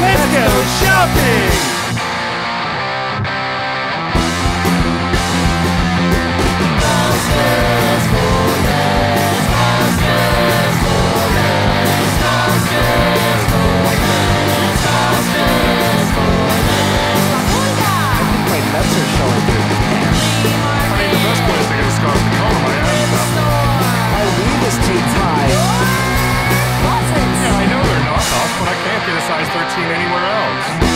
Let's go shopping! seen anywhere else.